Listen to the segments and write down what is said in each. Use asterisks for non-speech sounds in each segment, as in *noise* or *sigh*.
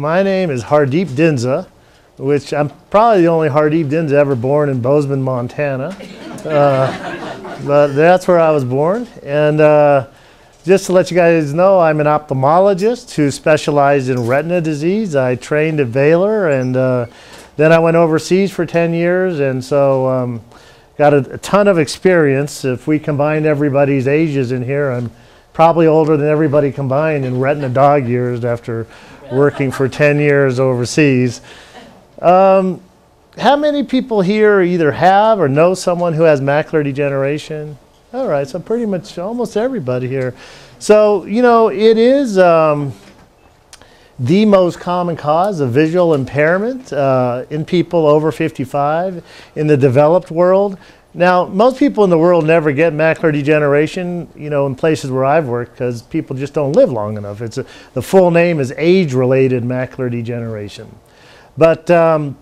My name is Hardeep Dhindsa, which I'm probably the only Hardeep Dhindsa ever born in Bozeman, Montana. Uh, *laughs* but that's where I was born. And uh, just to let you guys know, I'm an ophthalmologist who specialized in retina disease. I trained at Baylor and uh, then I went overseas for 10 years. And so um, got a, a ton of experience. If we combined everybody's ages in here, I'm probably older than everybody combined in retina dog years after working for 10 years overseas. Um, how many people here either have or know someone who has macular degeneration? All right, so pretty much almost everybody here. So, you know, it is um, the most common cause of visual impairment uh, in people over 55 in the developed world. Now, most people in the world never get macular degeneration, you know, in places where I've worked because people just don't live long enough. It's a, the full name is age-related macular degeneration. But um,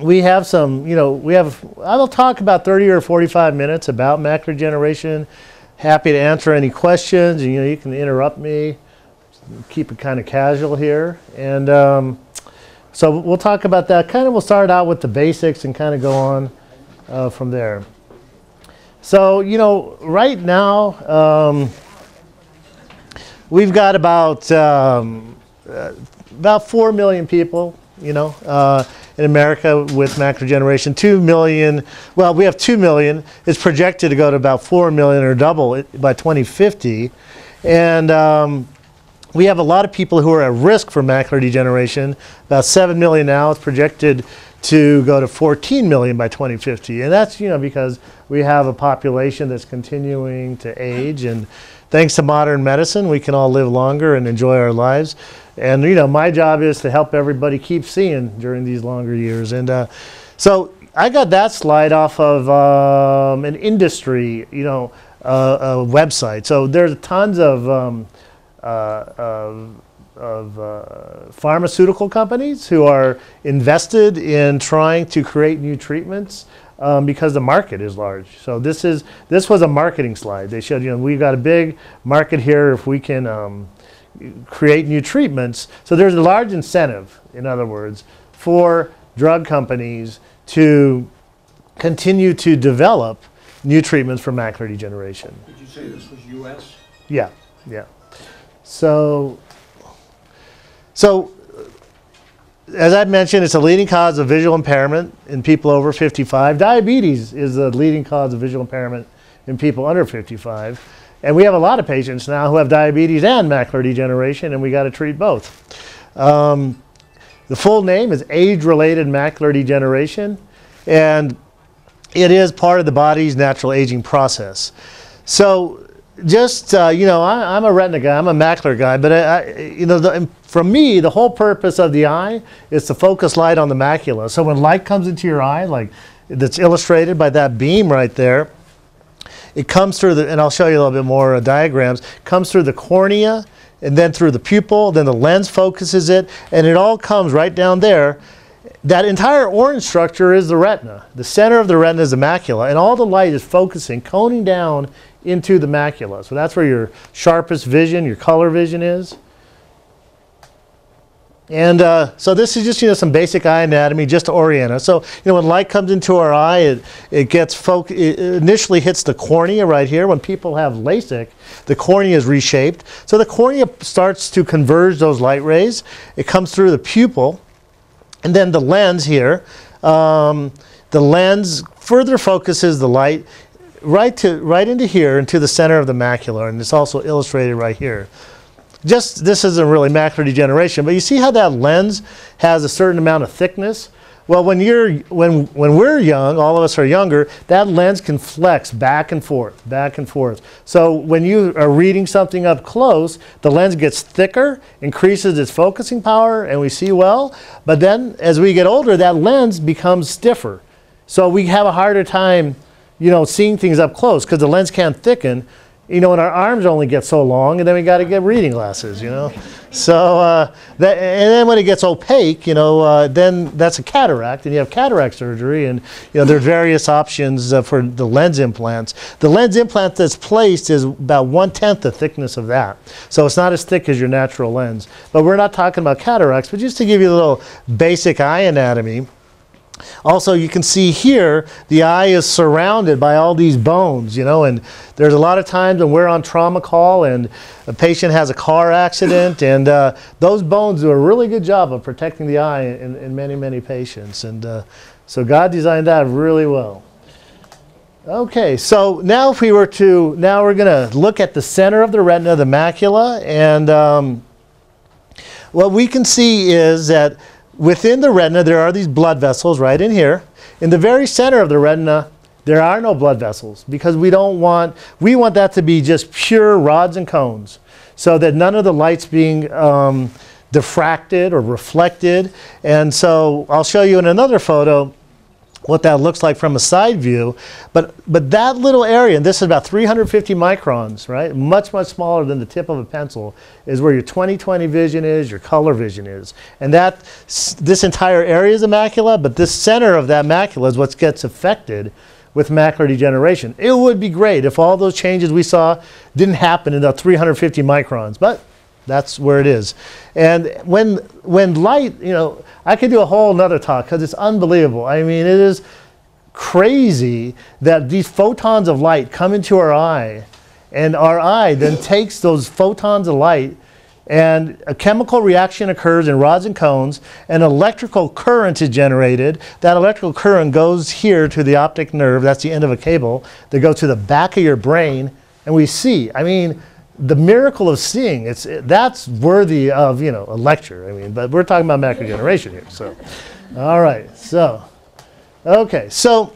we have some, you know, we have, I'll talk about 30 or 45 minutes about macular degeneration. Happy to answer any questions. You know, you can interrupt me. Keep it kind of casual here. And um, so we'll talk about that. Kind of we'll start out with the basics and kind of go on uh, from there. So, you know, right now, um, we've got about, um, uh, about 4 million people, you know, uh, in America with macular degeneration. 2 million, well, we have 2 million. It's projected to go to about 4 million or double by 2050. And um, we have a lot of people who are at risk for macular degeneration. About 7 million now. It's projected to go to 14 million by 2050. And that's, you know, because we have a population that's continuing to age and thanks to modern medicine, we can all live longer and enjoy our lives. And, you know, my job is to help everybody keep seeing during these longer years. And uh, so I got that slide off of um, an industry, you know, uh, website. So there's tons of, um, uh, of uh, pharmaceutical companies who are invested in trying to create new treatments um, because the market is large. So this is this was a marketing slide. They showed you know we've got a big market here if we can um, create new treatments. So there's a large incentive, in other words, for drug companies to continue to develop new treatments for macular degeneration. Did you say this was U.S.? Yeah, yeah. So so, as I mentioned, it's a leading cause of visual impairment in people over 55. Diabetes is the leading cause of visual impairment in people under 55. And we have a lot of patients now who have diabetes and macular degeneration, and we got to treat both. Um, the full name is age-related macular degeneration, and it is part of the body's natural aging process. So just, uh, you know, I, am a retina guy, I'm a macular guy, but I, I, you know, the, for me, the whole purpose of the eye is to focus light on the macula. So when light comes into your eye, like that's illustrated by that beam right there, it comes through the, and I'll show you a little bit more uh, diagrams, comes through the cornea and then through the pupil, then the lens focuses it, and it all comes right down there. That entire orange structure is the retina. The center of the retina is the macula, and all the light is focusing, coning down into the macula. So that's where your sharpest vision, your color vision is. And uh, so this is just you know some basic eye anatomy just to orient us. So you know when light comes into our eye, it, it gets foc it initially hits the cornea right here. When people have LASIK, the cornea is reshaped. So the cornea starts to converge those light rays. It comes through the pupil, and then the lens here. Um, the lens further focuses the light right to right into here into the center of the macula, and it's also illustrated right here. Just this isn't really macular degeneration, but you see how that lens has a certain amount of thickness. Well, when you're when when we're young, all of us are younger, that lens can flex back and forth, back and forth. So when you are reading something up close, the lens gets thicker, increases its focusing power, and we see well. But then as we get older, that lens becomes stiffer. So we have a harder time you know, seeing things up close because the lens can't thicken. You know, and our arms only get so long, and then we got to get reading glasses. You know, So uh, that, and then when it gets opaque, you know, uh, then that's a cataract, and you have cataract surgery, and you know there are various options uh, for the lens implants. The lens implant that's placed is about one tenth the thickness of that, so it's not as thick as your natural lens. But we're not talking about cataracts, but just to give you a little basic eye anatomy. Also, you can see here, the eye is surrounded by all these bones, you know, and there's a lot of times when we're on trauma call and a patient has a car accident, *laughs* and uh, those bones do a really good job of protecting the eye in, in many, many patients. And uh, so God designed that really well. Okay, so now if we were to, now we're going to look at the center of the retina, the macula, and um, what we can see is that within the retina, there are these blood vessels right in here. In the very center of the retina, there are no blood vessels because we don't want, we want that to be just pure rods and cones so that none of the light's being um, diffracted or reflected. And so I'll show you in another photo what that looks like from a side view. But, but that little area, and this is about 350 microns, right? Much, much smaller than the tip of a pencil, is where your 20/20 vision is, your color vision is. And that, this entire area is a macula, but this center of that macula is what gets affected with macular degeneration. It would be great if all those changes we saw didn't happen in the 350 microns, but that's where it is. And when, when light, you know, I could do a whole nother talk because it's unbelievable. I mean, it is crazy that these photons of light come into our eye and our eye then *laughs* takes those photons of light and a chemical reaction occurs in rods and cones, an electrical current is generated. That electrical current goes here to the optic nerve, that's the end of a cable, that goes to the back of your brain, and we see. I mean, the miracle of seeing, it's, it, that's worthy of, you know, a lecture. I mean, but we're talking about macular degeneration here. So, all right. So, okay. So,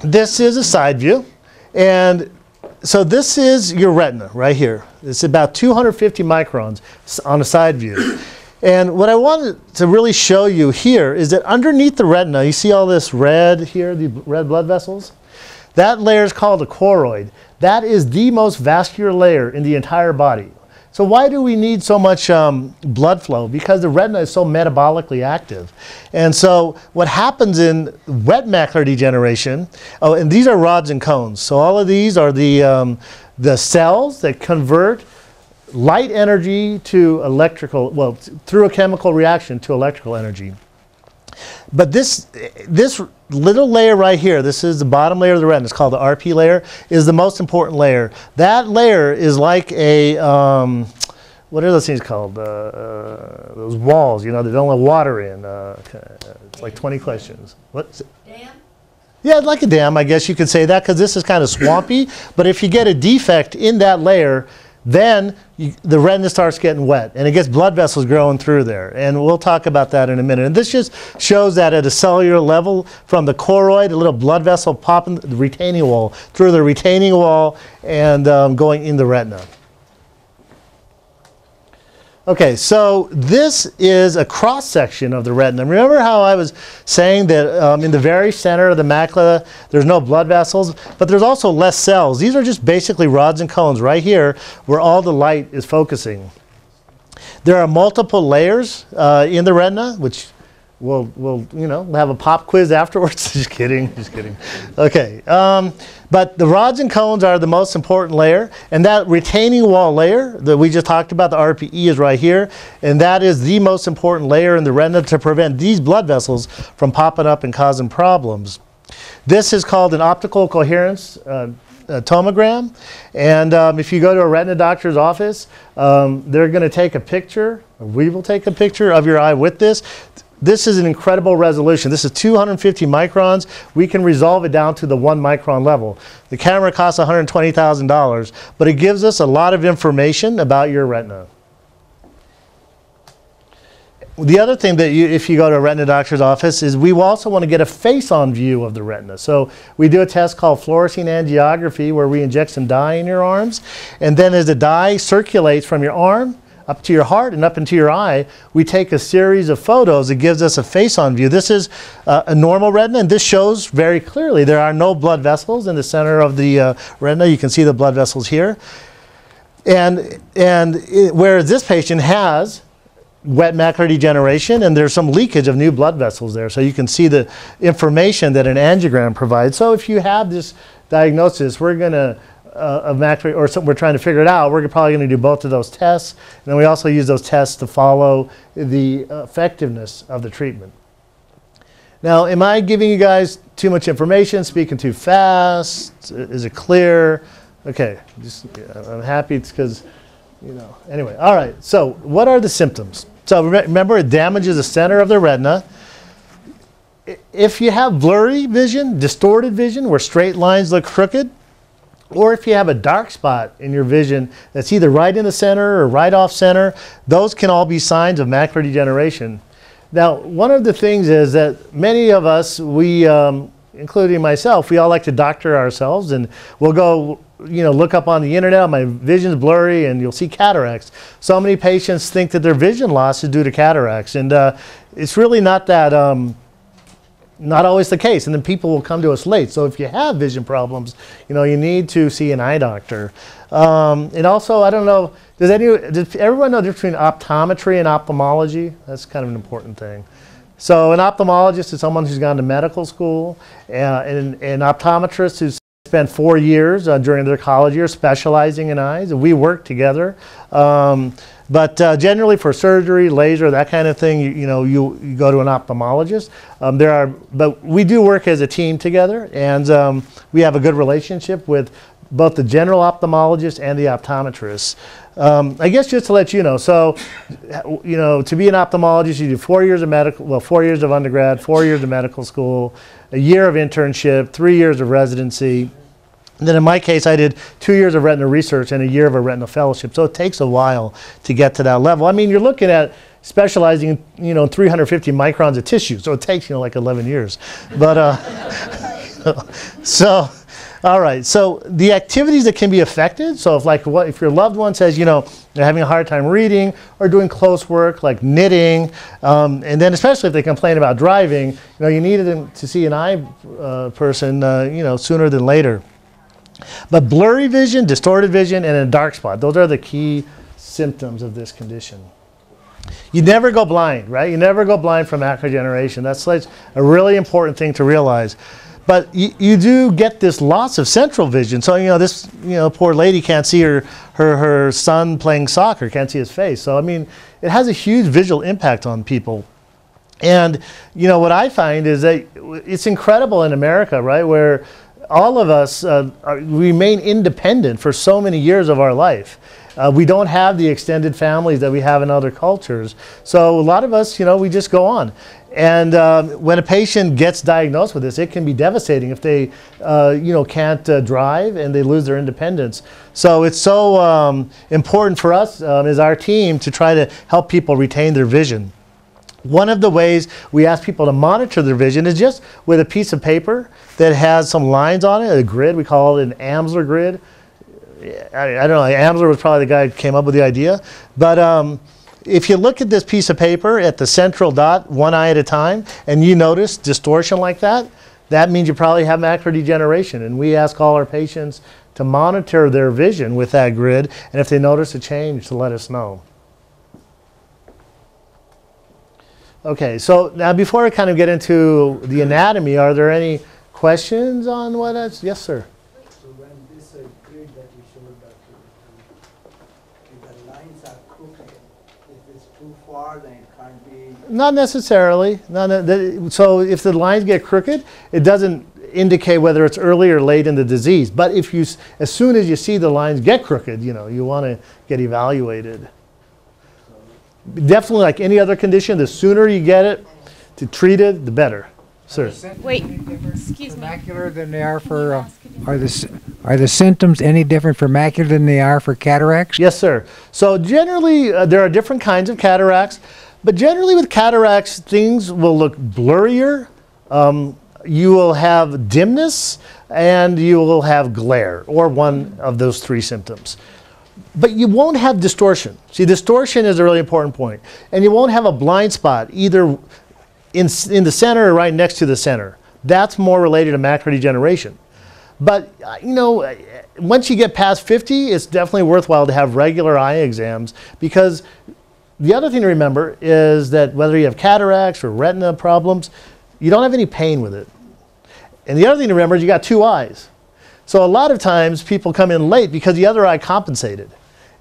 this is a side view. And so this is your retina right here. It's about 250 microns on a side view. And what I wanted to really show you here is that underneath the retina, you see all this red here, the red blood vessels? That layer is called a choroid. That is the most vascular layer in the entire body. So why do we need so much um, blood flow? Because the retina is so metabolically active. And so what happens in wet macular degeneration, oh, and these are rods and cones. So all of these are the, um, the cells that convert light energy to electrical, well, through a chemical reaction to electrical energy. But this, this little layer right here, this is the bottom layer of the retina, it's called the RP layer, is the most important layer. That layer is like a, um, what are those things called? Uh, uh, those walls, you know, they don't let water in. Uh, it's like 20 questions. What? Dam? Yeah, like a dam, I guess you could say that, because this is kind of swampy. but if you get a defect in that layer, then you, the retina starts getting wet and it gets blood vessels growing through there. And we'll talk about that in a minute. And this just shows that at a cellular level from the choroid, a little blood vessel popping the retaining wall, through the retaining wall and um, going in the retina. Okay, so this is a cross section of the retina. Remember how I was saying that um, in the very center of the macula, there's no blood vessels, but there's also less cells. These are just basically rods and cones right here where all the light is focusing. There are multiple layers uh, in the retina, which we'll, we'll, you know, have a pop quiz afterwards. *laughs* just kidding, just kidding. Okay, um, but the rods and cones are the most important layer, and that retaining wall layer that we just talked about, the RPE is right here, and that is the most important layer in the retina to prevent these blood vessels from popping up and causing problems. This is called an optical coherence uh, tomogram. And um, if you go to a retina doctor's office, um, they're going to take a picture, we will take a picture of your eye with this this is an incredible resolution. This is 250 microns. We can resolve it down to the one micron level. The camera costs $120,000, but it gives us a lot of information about your retina. The other thing that you, if you go to a retina doctor's office, is we also want to get a face-on view of the retina. So we do a test called fluorescein angiography where we inject some dye in your arms. And then as the dye circulates from your arm up to your heart and up into your eye, we take a series of photos that gives us a face-on view. This is uh, a normal retina, and this shows very clearly there are no blood vessels in the center of the uh, retina. You can see the blood vessels here. And, and it, whereas this patient has wet macular degeneration and there's some leakage of new blood vessels there. So you can see the information that an angiogram provides. So if you have this diagnosis, we're going to uh, of macular, or something we're trying to figure it out, we're probably going to do both of those tests. And then we also use those tests to follow the effectiveness of the treatment. Now, am I giving you guys too much information, speaking too fast? Is it clear? Okay, just, I'm happy because, you know, anyway. All right, so what are the symptoms? So remember, it damages the center of the retina. If you have blurry vision, distorted vision, where straight lines look crooked, or if you have a dark spot in your vision that's either right in the center or right off center, those can all be signs of macular degeneration. Now, one of the things is that many of us, we, um, including myself, we all like to doctor ourselves and we'll go, you know, look up on the internet, my vision's blurry and you'll see cataracts. So many patients think that their vision loss is due to cataracts and uh, it's really not that um, not always the case. And then people will come to us late. So if you have vision problems, you know, you need to see an eye doctor. Um, and also, I don't know, does, any, does everyone know the difference between optometry and ophthalmology? That's kind of an important thing. So an ophthalmologist is someone who's gone to medical school, uh, and an optometrist who's spent four years uh, during their college year specializing in eyes. We work together. Um, but uh, generally for surgery, laser, that kind of thing, you, you know, you, you, go to an ophthalmologist. Um, there are, but we do work as a team together, and um, we have a good relationship with both the general ophthalmologist and the optometrist. Um, I guess just to let you know, so, you know, to be an ophthalmologist, you do four years of medical, well, four years of undergrad, four years of medical school, a year of internship, three years of residency, and then in my case, I did two years of retina research and a year of a retina fellowship. So it takes a while to get to that level. I mean, you're looking at specializing, you know, 350 microns of tissue. So it takes, you know, like 11 years. But, uh, *laughs* so, all right. So the activities that can be affected. So if like what, if your loved one says, you know, they're having a hard time reading or doing close work like knitting, um, and then especially if they complain about driving, you know, you needed them to see an eye uh, person, uh, you know, sooner than later. But blurry vision, distorted vision, and a dark spot, those are the key symptoms of this condition. You never go blind, right? You never go blind from macular degeneration. That's like a really important thing to realize. But you, you do get this loss of central vision. So, you know, this, you know, poor lady can't see her, her, her son playing soccer, can't see his face. So, I mean, it has a huge visual impact on people. And, you know, what I find is that it's incredible in America, right, where all of us uh, are, remain independent for so many years of our life. Uh, we don't have the extended families that we have in other cultures. So a lot of us, you know, we just go on. And um, when a patient gets diagnosed with this, it can be devastating if they, uh, you know, can't uh, drive and they lose their independence. So it's so um, important for us um, as our team to try to help people retain their vision. One of the ways we ask people to monitor their vision is just with a piece of paper that has some lines on it, a grid. We call it an Amsler grid. I, I don't know, Amsler was probably the guy who came up with the idea. But um, if you look at this piece of paper at the central dot, one eye at a time, and you notice distortion like that, that means you probably have macular degeneration. And we ask all our patients to monitor their vision with that grid, and if they notice a change, to let us know. Okay, so now before I kind of get into the anatomy, are there any questions on what that's, yes, sir? So when this uh, grid that you showed, Dr. if the lines are crooked, if it's too far, then it can't be. Not necessarily. Not ne so if the lines get crooked, it doesn't indicate whether it's early or late in the disease. But if you, as soon as you see the lines get crooked, you know, you want to get evaluated definitely like any other condition, the sooner you get it to treat it, the better. Sir. Wait, excuse me. Macular than they are for, uh, are the, are the symptoms any different for macular than they are for cataracts? Yes, sir. So generally, uh, there are different kinds of cataracts, but generally with cataracts, things will look blurrier. Um, you will have dimness and you will have glare, or one of those three symptoms but you won't have distortion. See, distortion is a really important point. And you won't have a blind spot either in, in the center or right next to the center. That's more related to macular degeneration. But, uh, you know, uh, once you get past 50, it's definitely worthwhile to have regular eye exams because the other thing to remember is that whether you have cataracts or retina problems, you don't have any pain with it. And the other thing to remember is you got two eyes. So a lot of times people come in late because the other eye compensated.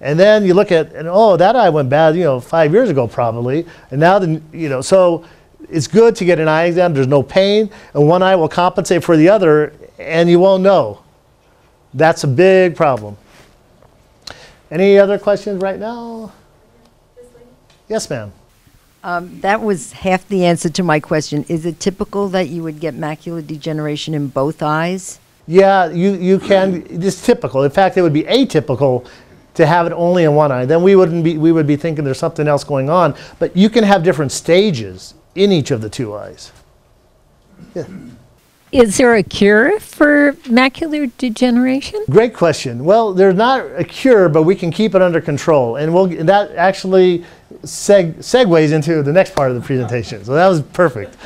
And then you look at, and oh, that eye went bad, you know, five years ago probably. And now, the, you know, so it's good to get an eye exam. There's no pain, and one eye will compensate for the other, and you won't know. That's a big problem. Any other questions right now? Yes, ma'am. Um, that was half the answer to my question. Is it typical that you would get macular degeneration in both eyes? Yeah, you, you can. It's typical. In fact, it would be atypical to have it only in one eye. Then we wouldn't be we would be thinking there's something else going on. But you can have different stages in each of the two eyes. Is there a cure for macular degeneration? Great question. Well, there's not a cure, but we can keep it under control, and we'll that actually seg- segues into the next part of the presentation. So that was perfect.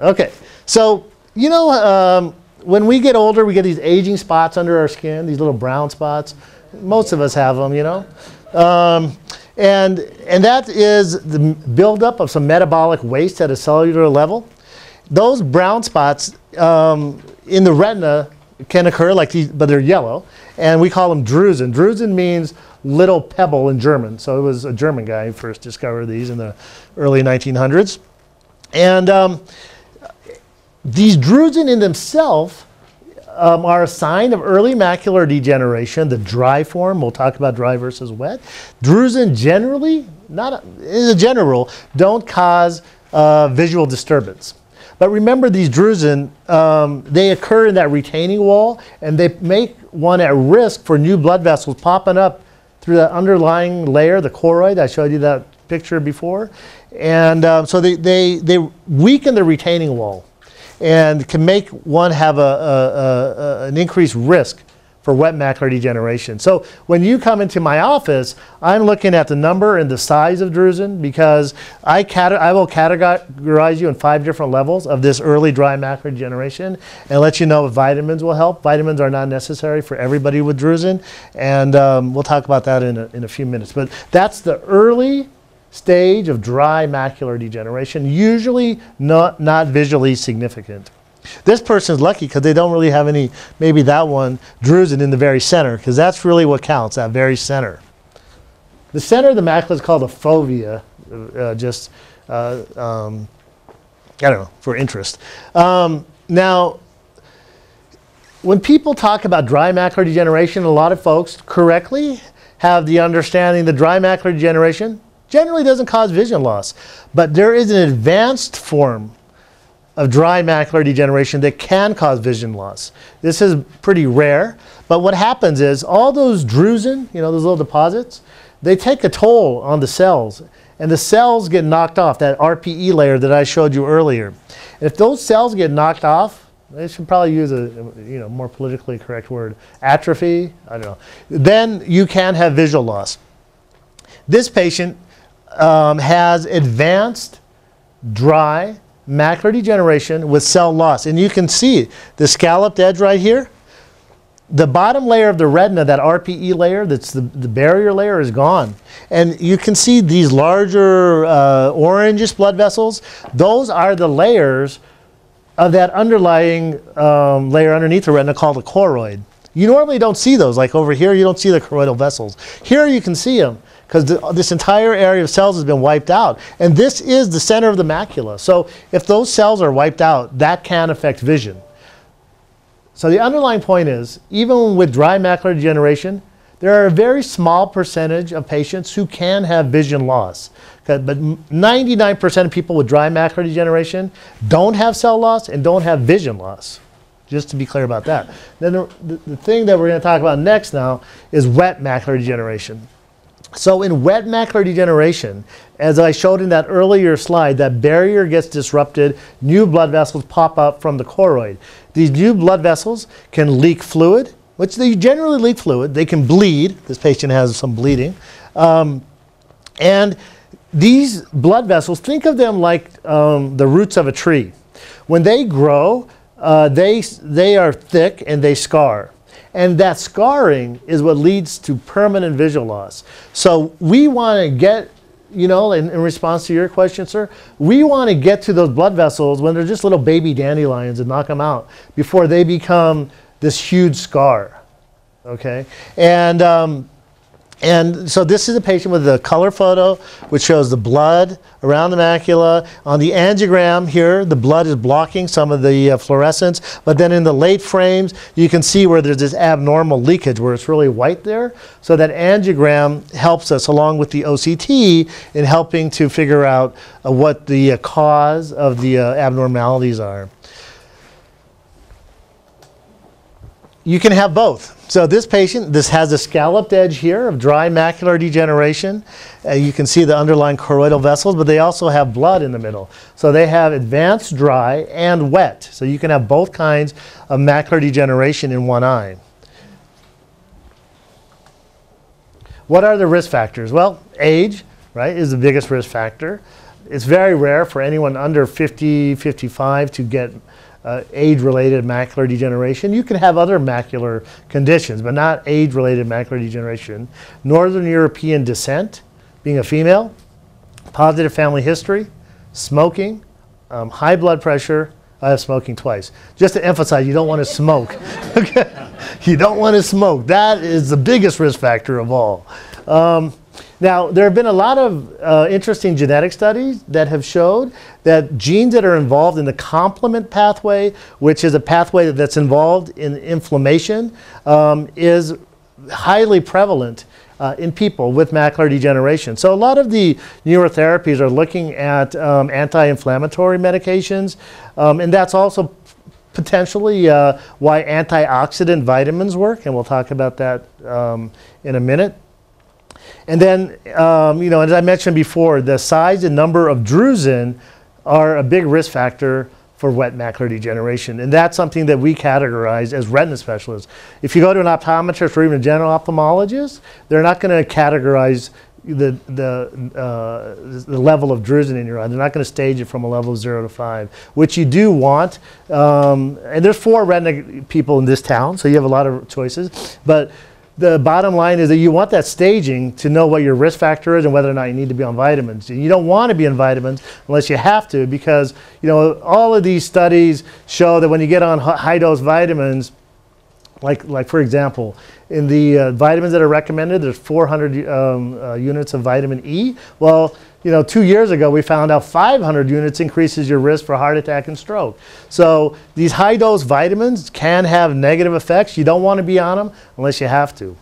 Okay, so you know um, when we get older, we get these aging spots under our skin, these little brown spots. Most of us have them, you know. Um, and, and that is the buildup of some metabolic waste at a cellular level. Those brown spots um, in the retina can occur, like these, but they're yellow, and we call them drusen. Drusen means little pebble in German. So it was a German guy who first discovered these in the early 1900s. And um, these drusen in themselves um, are a sign of early macular degeneration, the dry form. We'll talk about dry versus wet. Drusen generally, not a general don't cause uh, visual disturbance. But remember, these drusen, um, they occur in that retaining wall, and they make one at risk for new blood vessels popping up through that underlying layer, the choroid. I showed you that picture before. And um, so they, they, they weaken the retaining wall and can make one have a, a, a, an increased risk for wet macular degeneration. So when you come into my office, I'm looking at the number and the size of drusen because I, I will categorize you in five different levels of this early dry macular degeneration and let you know if vitamins will help. Vitamins are not necessary for everybody with drusen, and um, we'll talk about that in a, in a few minutes. But that's the early stage of dry macular degeneration, usually not, not visually significant. This person's lucky because they don't really have any, maybe that one, drusen in the very center, because that's really what counts, that very center. The center of the macula is called a fovea, uh, just, uh, um, I don't know, for interest. Um, now, when people talk about dry macular degeneration, a lot of folks correctly have the understanding that dry macular degeneration generally doesn't cause vision loss. But there is an advanced form of dry macular degeneration that can cause vision loss. This is pretty rare, but what happens is all those drusen, you know, those little deposits, they take a toll on the cells, and the cells get knocked off, that RPE layer that I showed you earlier. if those cells get knocked off, they should probably use a you know more politically correct word, atrophy, I don't know. Then you can have visual loss. This patient um, has advanced dry macular degeneration with cell loss. And you can see the scalloped edge right here. The bottom layer of the retina, that RPE layer, that's the, the barrier layer, is gone. And you can see these larger uh, orangish blood vessels. Those are the layers of that underlying um, layer underneath the retina called the choroid. You normally don't see those. Like over here, you don't see the choroidal vessels. Here you can see them because this entire area of cells has been wiped out. And this is the center of the macula. So if those cells are wiped out, that can affect vision. So the underlying point is, even with dry macular degeneration, there are a very small percentage of patients who can have vision loss. But 99% of people with dry macular degeneration don't have cell loss and don't have vision loss. Just to be clear about that. Then the, the, thing that we're going to talk about next now is wet macular degeneration. So in wet macular degeneration, as I showed in that earlier slide, that barrier gets disrupted, new blood vessels pop up from the choroid. These new blood vessels can leak fluid, which they generally leak fluid. They can bleed. This patient has some bleeding. Um, and these blood vessels, think of them like um, the roots of a tree. When they grow, uh, they, they are thick and they scar. And that scarring is what leads to permanent visual loss. So we want to get, you know, in, in response to your question, sir, we want to get to those blood vessels when they're just little baby dandelions and knock them out before they become this huge scar. Okay? And, um, and so this is a patient with a color photo, which shows the blood around the macula. On the angiogram here, the blood is blocking some of the uh, fluorescence. But then in the late frames, you can see where there's this abnormal leakage where it's really white there. So that angiogram helps us, along with the OCT, in helping to figure out uh, what the uh, cause of the uh, abnormalities are. You can have both. So this patient, this has a scalloped edge here of dry macular degeneration. Uh, you can see the underlying choroidal vessels, but they also have blood in the middle. So they have advanced dry and wet. So you can have both kinds of macular degeneration in one eye. What are the risk factors? Well, age, right, is the biggest risk factor. It's very rare for anyone under 50, 55 to get uh, age-related macular degeneration. You can have other macular conditions, but not age-related macular degeneration. Northern European descent, being a female, positive family history, smoking, um, high blood pressure. I have smoking twice. Just to emphasize, you don't want to smoke. *laughs* okay? You don't want to smoke. That is the biggest risk factor of all. Um, now, there have been a lot of uh, interesting genetic studies that have showed that genes that are involved in the complement pathway, which is a pathway that's involved in inflammation, um, is highly prevalent uh, in people with macular degeneration. So a lot of the neurotherapies are looking at um, anti-inflammatory medications, um, and that's also potentially uh, why antioxidant vitamins work, and we'll talk about that um, in a minute. And then, um, you know, as I mentioned before, the size and number of drusen are a big risk factor for wet macular degeneration. And that's something that we categorize as retina specialists. If you go to an optometrist or even a general ophthalmologist, they're not going to categorize the, the, uh, the level of drusen in your eye. They're not going to stage it from a level of zero to five, which you do want. Um, and there's four retina people in this town, so you have a lot of choices. But the bottom line is that you want that staging to know what your risk factor is and whether or not you need to be on vitamins. You don't want to be on vitamins unless you have to because you know all of these studies show that when you get on high dose vitamins, like like for example, in the uh, vitamins that are recommended, there's 400 um, uh, units of vitamin E. Well, you know, two years ago we found out 500 units increases your risk for heart attack and stroke. So these high dose vitamins can have negative effects. You don't want to be on them unless you have to.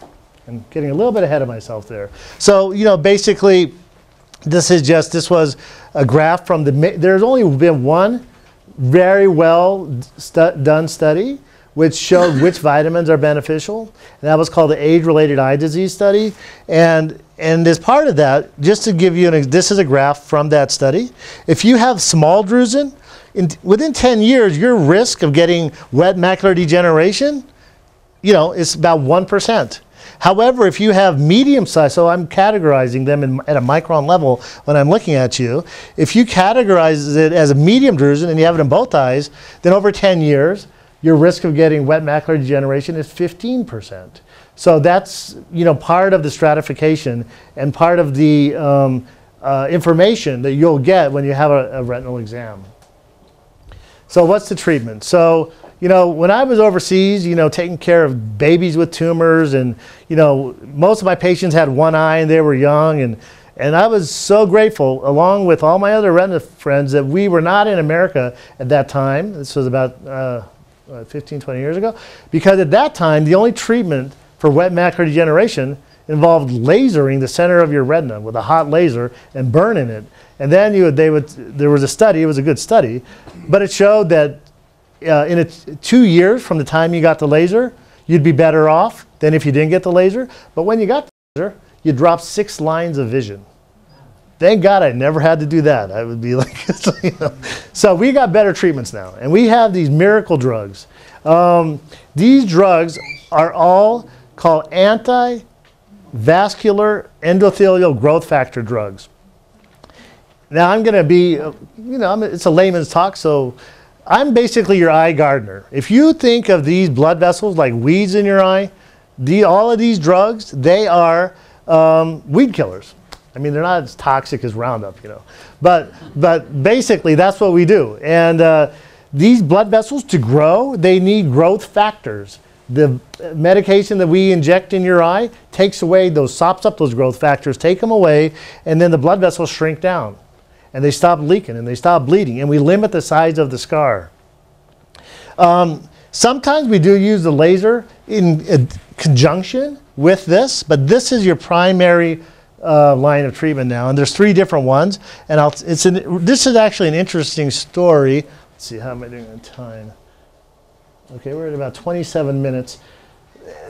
I'm getting a little bit ahead of myself there. So, you know, basically, this is just, this was a graph from the, there's only been one very well stu done study which showed which vitamins are beneficial. And that was called the age-related eye disease study. And, and as part of that, just to give you an, this is a graph from that study. If you have small drusen, in, within 10 years, your risk of getting wet macular degeneration, you know, is about 1%. However, if you have medium size, so I'm categorizing them in, at a micron level when I'm looking at you, if you categorize it as a medium drusen and you have it in both eyes, then over 10 years, your risk of getting wet macular degeneration is 15%. So that's you know part of the stratification and part of the um, uh, information that you'll get when you have a, a, retinal exam. So what's the treatment? So you know when I was overseas, you know taking care of babies with tumors, and you know most of my patients had one eye and they were young, and and I was so grateful, along with all my other retina friends, that we were not in America at that time. This was about uh, uh, 15, 20 years ago, because at that time, the only treatment for wet macular degeneration involved lasering the center of your retina with a hot laser and burning it. And then you would, they would, there was a study, it was a good study, but it showed that uh, in two years from the time you got the laser, you'd be better off than if you didn't get the laser. But when you got the laser, you dropped six lines of vision. Thank God I never had to do that. I would be *laughs* like, you know. so we got better treatments now, and we have these miracle drugs. Um, these drugs are all called anti-vascular endothelial growth factor drugs. Now I'm going to be, you know, I'm, it's a layman's talk, so I'm basically your eye gardener. If you think of these blood vessels like weeds in your eye, the, all of these drugs, they are um, weed killers. I mean, they're not as toxic as Roundup, you know. But, but basically, that's what we do. And uh, these blood vessels, to grow, they need growth factors. The medication that we inject in your eye takes away those, sops up those growth factors, take them away, and then the blood vessels shrink down. And they stop leaking and they stop bleeding, and we limit the size of the scar. Um, sometimes we do use the laser in uh, conjunction with this, but this is your primary uh, line of treatment now, and there's three different ones. And I'll, it's an, this is actually an interesting story. Let's see, how am I doing on time? Okay, we're at about 27 minutes.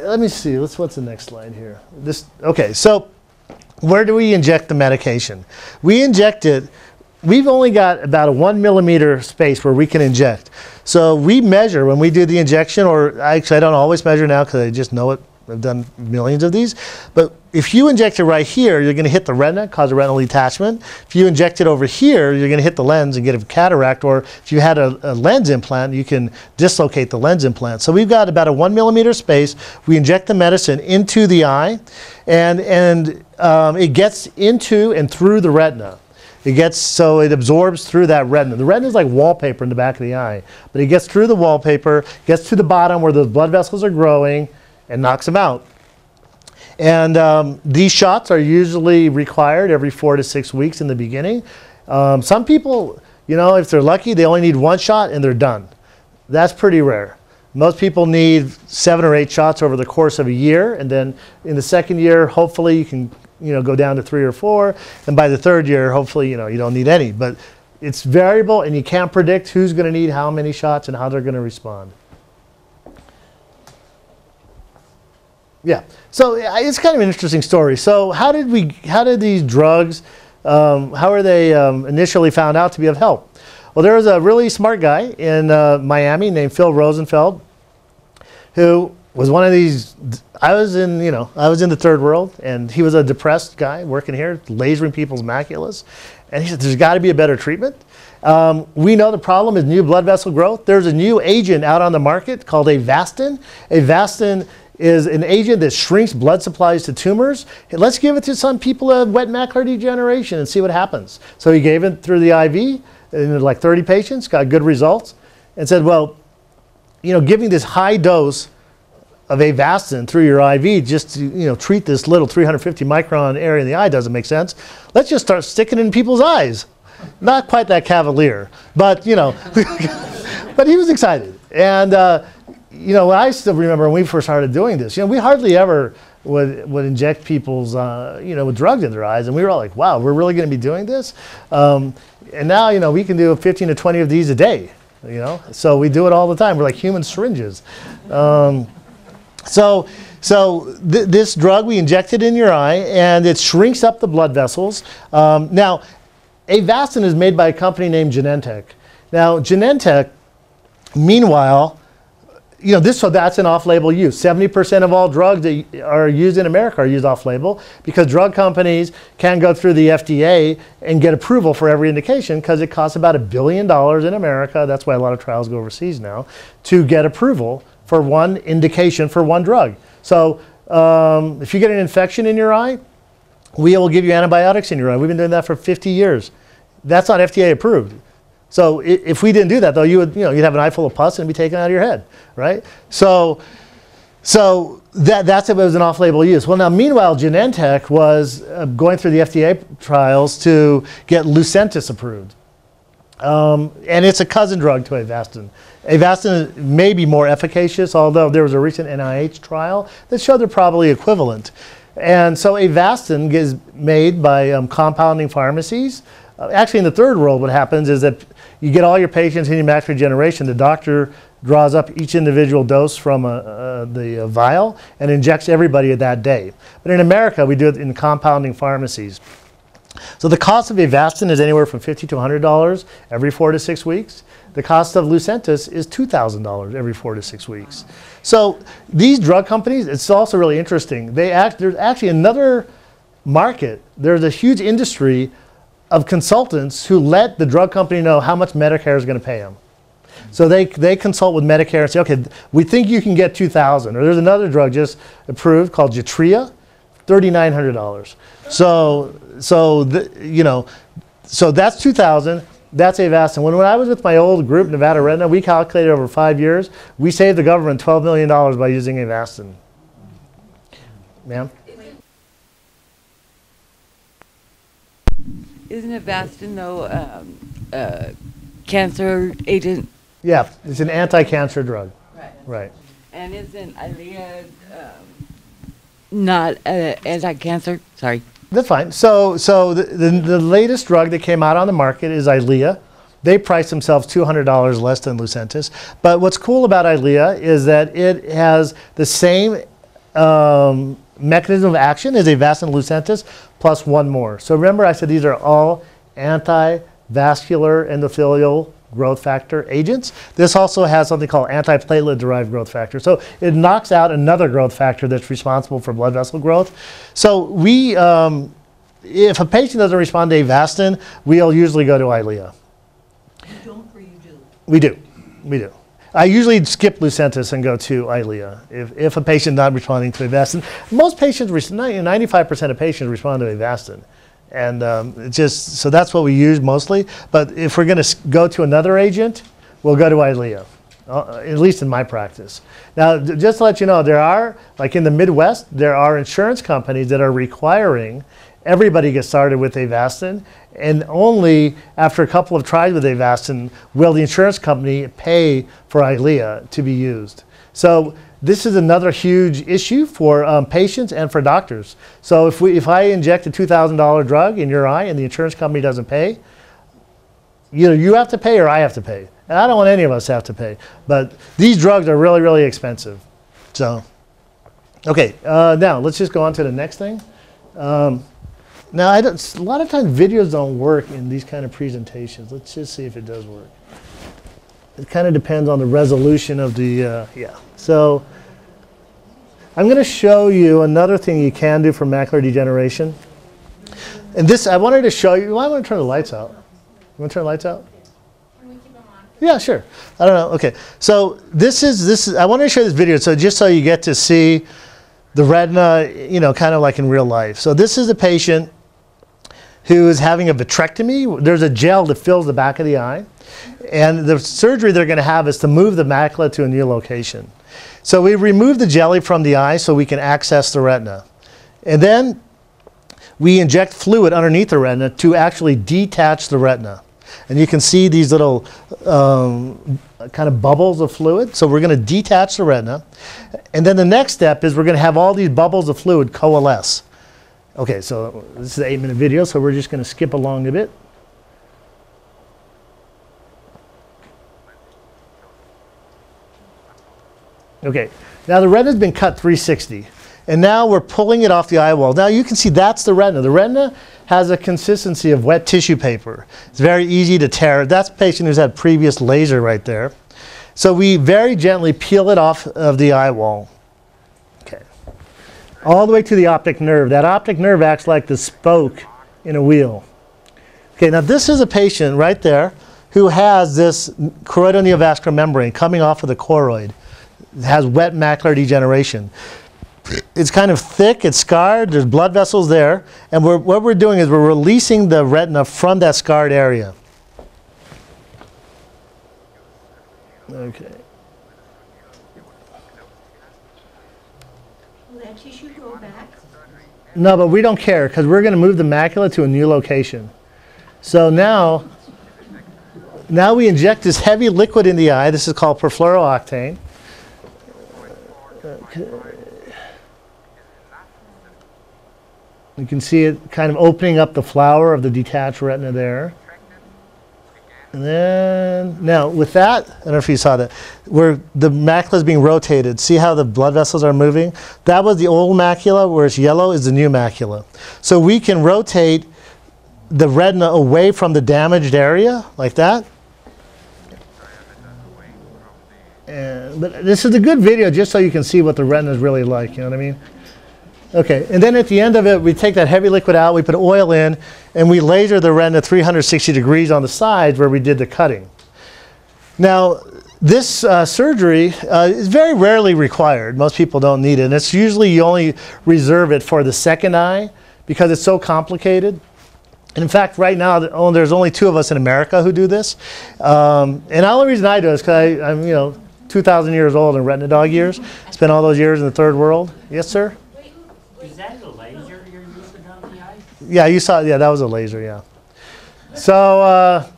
Let me see. Let's. What's the next slide here? This. Okay, so where do we inject the medication? We inject it. We've only got about a one millimeter space where we can inject. So we measure when we do the injection, or actually I don't always measure now because I just know it. I've done millions of these. But if you inject it right here, you're going to hit the retina, cause a retinal detachment. If you inject it over here, you're going to hit the lens and get a cataract. Or if you had a, a lens implant, you can dislocate the lens implant. So we've got about a one millimeter space. We inject the medicine into the eye, and, and um, it gets into and through the retina. It gets so it absorbs through that retina. The retina is like wallpaper in the back of the eye, but it gets through the wallpaper, gets to the bottom where the blood vessels are growing, and knocks them out. And um, these shots are usually required every four to six weeks in the beginning. Um, some people, you know, if they're lucky, they only need one shot and they're done. That's pretty rare. Most people need seven or eight shots over the course of a year, and then in the second year, hopefully you can, you know, go down to three or four, and by the third year, hopefully, you know, you don't need any. But it's variable, and you can't predict who's going to need how many shots and how they're going to respond. Yeah. So it's kind of an interesting story. So how did we? How did these drugs? Um, how are they um, initially found out to be of help? Well, there was a really smart guy in uh, Miami named Phil Rosenfeld, who was one of these. I was in, you know, I was in the third world, and he was a depressed guy working here, lasering people's maculas, and he said, "There's got to be a better treatment." Um, we know the problem is new blood vessel growth. There's a new agent out on the market called Avastin. Avastin is an agent that shrinks blood supplies to tumors. Let's give it to some people with wet macular degeneration and see what happens. So he gave it through the IV in like 30 patients, got good results, and said, well, you know, giving this high dose of Avastin through your IV just to you know treat this little 350 micron area in the eye doesn't make sense. Let's just start sticking in people's eyes. Not quite that cavalier, but you know, *laughs* but he was excited. And uh, you know, I still remember when we first started doing this. You know, we hardly ever would would inject people's uh, you know with drugs in their eyes, and we were all like, wow, we're really going to be doing this. Um, and now you know we can do 15 to 20 of these a day. You know, so we do it all the time. We're like human syringes. Um, so, so th- this drug we inject it in your eye, and it shrinks up the blood vessels. Um, now, Avastin is made by a company named Genentech. Now, Genentech, meanwhile, you know, this so that's an off-label use. 70% of all drugs that are used in America are used off-label because drug companies can go through the FDA and get approval for every indication because it costs about a billion dollars in America. That's why a lot of trials go overseas now to get approval for one indication for one drug. So um, if you get an infection in your eye, we will give you antibiotics in your eye. We've been doing that for 50 years. That's not FDA approved. So if we didn't do that, though, you would, you know, you'd have an eye full of pus and it'd be taken out of your head, right? So, so that, that's if it was an off-label use. Well, now, meanwhile, Genentech was uh, going through the FDA trials to get Lucentis approved. Um, and it's a cousin drug to Avastin. Avastin may be more efficacious, although there was a recent NIH trial that showed they're probably equivalent. And so Avastin is made by um, compounding pharmacies. Uh, actually, in the third world, what happens is that you get all your patients in your macular degeneration. The doctor draws up each individual dose from a, uh, the uh, vial and injects everybody that day. But in America, we do it in compounding pharmacies. So the cost of Avastin is anywhere from 50 to $100 every four to six weeks. The cost of Lucentis is $2,000 every four to six weeks. So these drug companies, it's also really interesting. They act, there's actually another market. There's a huge industry of consultants who let the drug company know how much Medicare is going to pay them. So they, they consult with Medicare and say, okay, we think you can get 2,000. Or there's another drug just approved called Jetrea, $3,900. So, so the, you know, so that's 2,000. That's Avastin. When, when I was with my old group, Nevada Retina, we calculated over five years, we saved the government $12 million by using Avastin. Ma'am? Isn't Avastin though um, a cancer agent? Yeah, it's an anti-cancer drug. Right. Right. And isn't Eylea um, not uh, anti-cancer? Sorry. That's fine. So, so the, the, the latest drug that came out on the market is Eylea. They price themselves $200 less than Lucentis. But what's cool about Eylea is that it has the same um, mechanism of action is Avastin Lucentis plus one more. So remember I said these are all anti-vascular endothelial growth factor agents. This also has something called antiplatelet derived growth factor. So it knocks out another growth factor that's responsible for blood vessel growth. So we, um, if a patient doesn't respond to Avastin, we'll usually go to Eylea. You don't or you do? We do, we do. I usually skip Lucentis and go to Eylea if, if a patient not responding to Avastin. Most patients, 95% of patients respond to Avastin. And um, just, so that's what we use mostly. But if we're going to go to another agent, we'll go to Eylea, uh, at least in my practice. Now, just to let you know, there are, like in the Midwest, there are insurance companies that are requiring everybody gets started with Avastin, and only after a couple of tries with Avastin will the insurance company pay for Eylea to be used. So this is another huge issue for um, patients and for doctors. So if we, if I inject a $2,000 drug in your eye and the insurance company doesn't pay, either you have to pay or I have to pay. And I don't want any of us to have to pay. But these drugs are really, really expensive. So, okay, uh, now let's just go on to the next thing. Um, now, I don't, a lot of times videos don't work in these kind of presentations. Let's just see if it does work. It kind of depends on the resolution of the, uh, yeah. So I'm going to show you another thing you can do for macular degeneration. And this, I wanted to show you, well, I want to turn the lights out. You want to turn the lights out? Can we keep them on? Yeah, sure. I don't know. Okay. So this is this is I wanted to show this video so just so you get to see the retina, you know, kind of like in real life. So this is a patient who is having a vitrectomy. There's a gel that fills the back of the eye. And the surgery they're going to have is to move the macula to a new location. So we remove the jelly from the eye so we can access the retina. And then we inject fluid underneath the retina to actually detach the retina. And you can see these little um, kind of bubbles of fluid. So we're going to detach the retina. And then the next step is we're going to have all these bubbles of fluid coalesce. Okay, so this is an eight minute video, so we're just going to skip along a bit. Okay, now the retina's been cut 360. And now we're pulling it off the eye wall. Now you can see that's the retina. The retina has a consistency of wet tissue paper. It's very easy to tear. That's a patient who's had previous laser right there. So we very gently peel it off of the eye wall. All the way to the optic nerve. That optic nerve acts like the spoke in a wheel. Okay, now this is a patient right there who has this choroidal neovascular membrane coming off of the choroid. It has wet macular degeneration it's kind of thick, it's scarred, there's blood vessels there, and we're, what we're doing is we're releasing the retina from that scarred area. Okay. Will that tissue grow back? No, but we don't care because we're going to move the macula to a new location. So now, now we inject this heavy liquid in the eye. This is called perfluorooctane. You can see it kind of opening up the flower of the detached retina there. And then, now with that, I don't know if you saw that, where the macula is being rotated. See how the blood vessels are moving? That was the old macula, where it's yellow is the new macula. So we can rotate the retina away from the damaged area, like that. And, but this is a good video just so you can see what the retina is really like, you know what I mean? Okay, and then at the end of it, we take that heavy liquid out, we put oil in, and we laser the retina 360 degrees on the sides where we did the cutting. Now, this uh, surgery uh, is very rarely required. Most people don't need it. And it's usually you only reserve it for the second eye because it's so complicated. And in fact, right now, oh, there's only two of us in America who do this. Um, and the only reason I do it is because I'm, you know, 2,000 years old in retina dog years. Spent all those years in the third world. Yes, sir? Is that a laser you're using on the eye? Yeah, you saw. Yeah, that was a laser. Yeah. So, uh,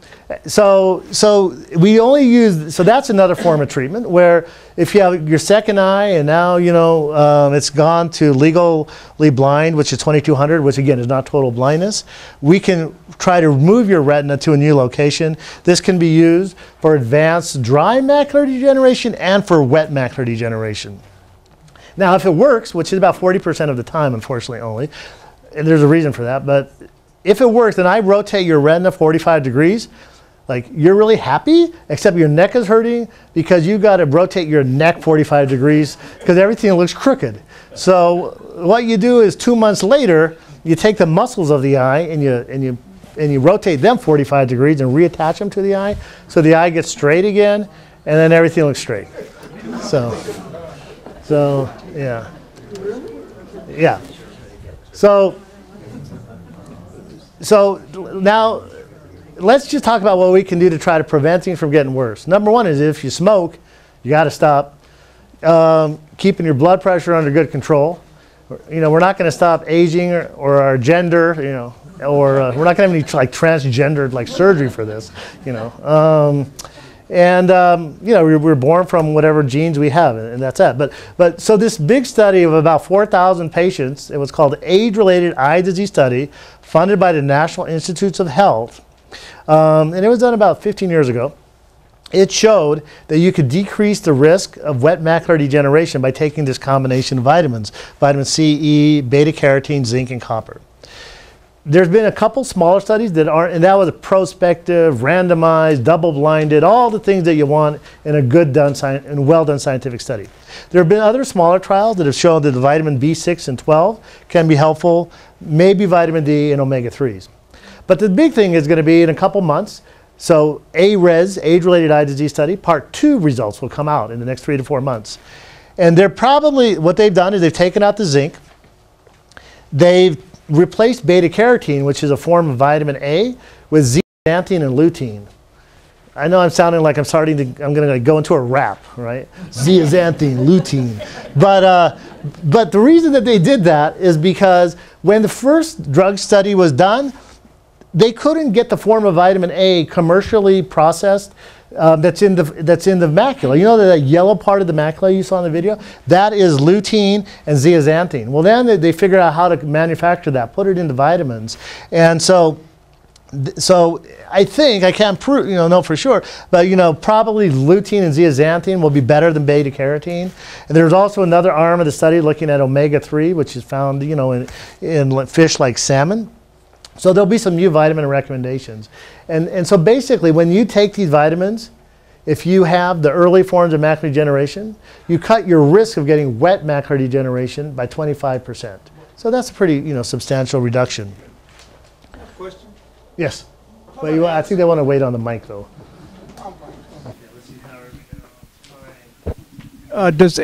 so, so we only use. So that's another form of treatment where if you have your second eye and now you know um, it's gone to legally blind, which is 2200, which again is not total blindness, we can try to move your retina to a new location. This can be used for advanced dry macular degeneration and for wet macular degeneration. Now, if it works, which is about 40% of the time, unfortunately, only, and there's a reason for that, but if it works, then I rotate your retina 45 degrees, like you're really happy, except your neck is hurting because you got to rotate your neck 45 degrees because everything looks crooked. So what you do is two months later, you take the muscles of the eye and you and you and you rotate them 45 degrees and reattach them to the eye, so the eye gets straight again, and then everything looks straight. So, so yeah, yeah. So, so now let's just talk about what we can do to try to prevent things from getting worse. Number one is if you smoke, you got to stop. Um, keeping your blood pressure under good control. You know, we're not going to stop aging or, or our gender. You know, or uh, we're not going to have any like transgendered like surgery for this. You know. Um, and um, you know we're, we're born from whatever genes we have, and, and that's that. But but so this big study of about 4,000 patients, it was called Age-Related Eye Disease Study, funded by the National Institutes of Health, um, and it was done about 15 years ago. It showed that you could decrease the risk of wet macular degeneration by taking this combination of vitamins: vitamin C, E, beta carotene, zinc, and copper there's been a couple smaller studies that aren't, and that was a prospective, randomized, double-blinded, all the things that you want in a good done and well-done scientific study. There have been other smaller trials that have shown that the vitamin B6 and 12 can be helpful, maybe vitamin D and omega-3s. But the big thing is going to be in a couple months. So AREDS, age-related eye disease study, part two results will come out in the next three to four months. And they're probably, what they've done is they've taken out the zinc, they've replaced beta carotene, which is a form of vitamin A, with zeaxanthin and lutein. I know I'm sounding like I'm starting to, I'm going to go into a rap, right? *laughs* Zeaxanthin, lutein. But, uh, but the reason that they did that is because when the first drug study was done, they couldn't get the form of vitamin A commercially processed uh, that's in the that's in the macula. You know that yellow part of the macula you saw in the video? That is lutein and zeaxanthin. Well, then they, they figured out how to manufacture that, put it into vitamins, and so. So I think I can't prove, you know, know for sure, but you know, probably lutein and zeaxanthin will be better than beta carotene. And there's also another arm of the study looking at omega three, which is found, you know, in in fish like salmon. So there'll be some new vitamin recommendations. And, and so basically, when you take these vitamins, if you have the early forms of macular degeneration, you cut your risk of getting wet macular degeneration by 25%. So that's a pretty you know, substantial reduction. Question? Yes. But you, I think they want to wait on the mic though. Uh, does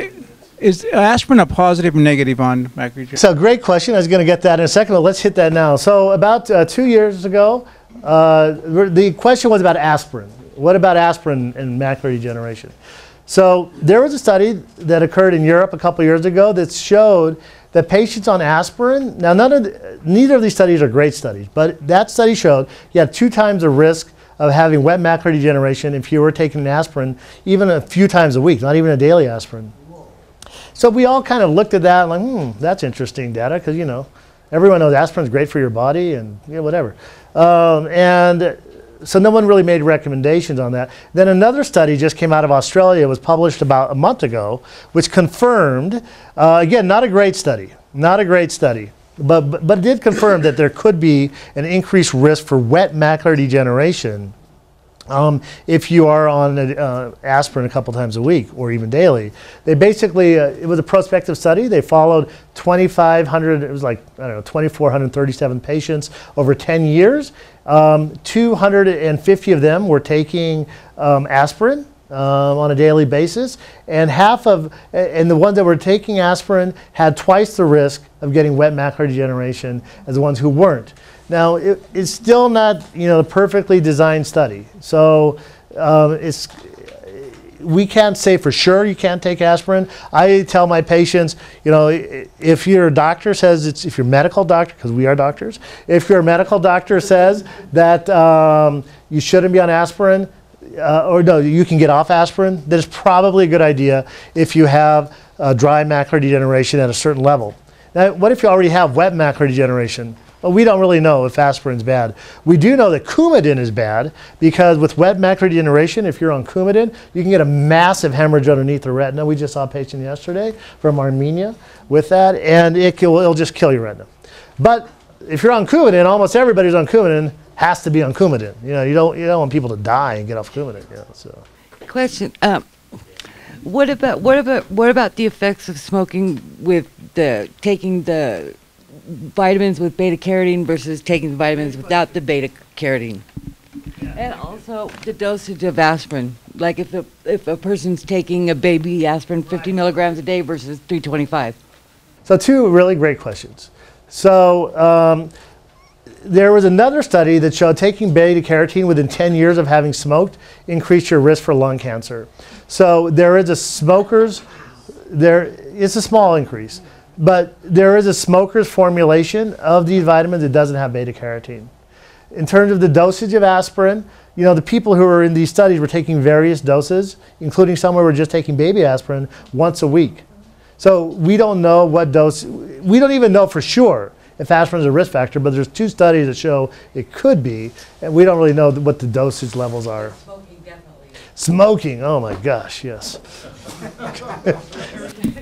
is aspirin a positive or negative on degeneration? So great question. I was going to get that in a second, but let's hit that now. So about uh, two years ago, uh, the question was about aspirin. What about aspirin and macular degeneration? So there was a study that occurred in Europe a couple years ago that showed that patients on aspirin. Now, none of the, neither of these studies are great studies, but that study showed you had two times the risk of having wet macular degeneration if you were taking aspirin even a few times a week, not even a daily aspirin. So we all kind of looked at that like, hmm, that's interesting data because you know everyone knows aspirin's great for your body and know, whatever. Um, and so no one really made recommendations on that. Then another study just came out of Australia. Was published about a month ago, which confirmed, uh, again, not a great study, not a great study, but, but, but it did confirm that there could be an increased risk for wet macular degeneration um, if you are on uh, aspirin a couple times a week or even daily. They basically, uh, it was a prospective study. They followed 2,500, it was like, I don't know, 2,437 patients over 10 years. Um, 250 of them were taking um, aspirin um, on a daily basis, and half of, and the ones that were taking aspirin had twice the risk of getting wet macular degeneration as the ones who weren't. Now, it, it's still not, you know, a perfectly designed study. So um, it's, we can't say for sure you can't take aspirin. I tell my patients, you know, if your doctor says it's, if your medical doctor, because we are doctors, if your medical doctor says that um, you shouldn't be on aspirin, uh, or no, you can get off aspirin, then it's probably a good idea if you have uh, dry macular degeneration at a certain level. Now, what if you already have wet macular degeneration? Well, we don't really know if aspirin's bad. We do know that Coumadin is bad because with wet macular degeneration, if you're on Coumadin, you can get a massive hemorrhage underneath the retina. We just saw a patient yesterday from Armenia with that, and it will, it'll just kill your retina. But if you're on Coumadin, almost everybody's on Coumadin has to be on Coumadin. You know, you don't you don't want people to die and get off Coumadin. You know, so. Question. Um, what about what about what about the effects of smoking with the taking the vitamins with beta carotene versus taking the vitamins without the beta carotene? And also the dosage of aspirin. Like if a if a person's taking a baby aspirin 50 milligrams a day versus 325. So two really great questions. So um, there was another study that showed taking beta carotene within 10 years of having smoked increased your risk for lung cancer. So there is a smokers, there it's a small increase, but there is a smoker's formulation of these vitamins that doesn't have beta carotene. In terms of the dosage of aspirin, you know, the people who were in these studies were taking various doses, including some who were just taking baby aspirin once a week. So we don't know what dose, we don't even know for sure if aspirin is a risk factor, but there's two studies that show it could be, and we don't really know what the dosage levels are. Smoking definitely. Smoking, oh my gosh, yes.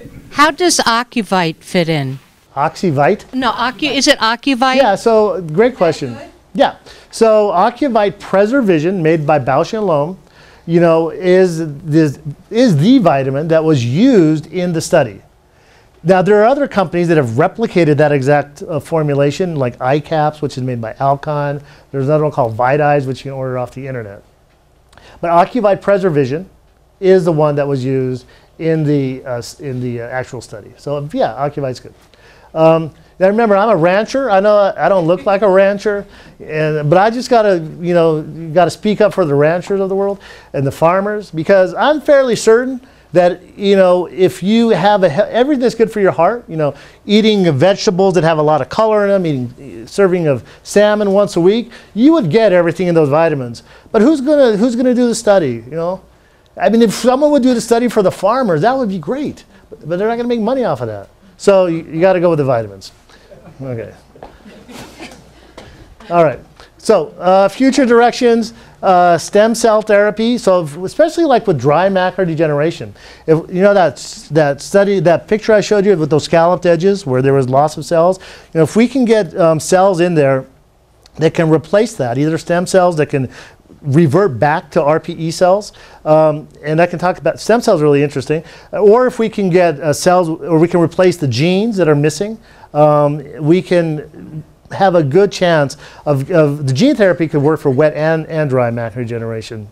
*laughs* How does Ocuvite fit in? Oxyvite? No, Ocu, is it Ocuvite? Yeah, so great question. Yeah, so Ocuvite Preservision, made by Bausch and Lomb, you know, is this is the vitamin that was used in the study. Now there are other companies that have replicated that exact uh, formulation, like iCaps, which is made by Alcon. There's another one called Vitize, which you can order off the internet. But Ocuvite Preservision is the one that was used in the uh, in the uh, actual study. So yeah, Ocuvite's good. Um, now remember, I'm a rancher. I know I don't look like a rancher, and but I just gotta, you know, gotta speak up for the ranchers of the world and the farmers because I'm fairly certain that you know if you have a everything that's good for your heart, you know, eating vegetables that have a lot of color in them, eating serving of salmon once a week, you would get everything in those vitamins. But who's gonna who's gonna do the study? You know, I mean, if someone would do the study for the farmers, that would be great. But, but they're not gonna make money off of that. So you, you got to go with the vitamins. Okay. All right. So uh, future directions, uh, stem cell therapy. So if- especially like with dry macular degeneration, if you know that that study, that picture I showed you with those scalloped edges where there was loss of cells. You know, if we can get um, cells in there that can replace that, either stem cells that can revert back to RPE cells, um, and I can talk about stem cells really interesting, or if we can get uh, cells, or we can replace the genes that are missing, um, we can have a good chance of, of the gene therapy could work for wet and, and dry macular degeneration.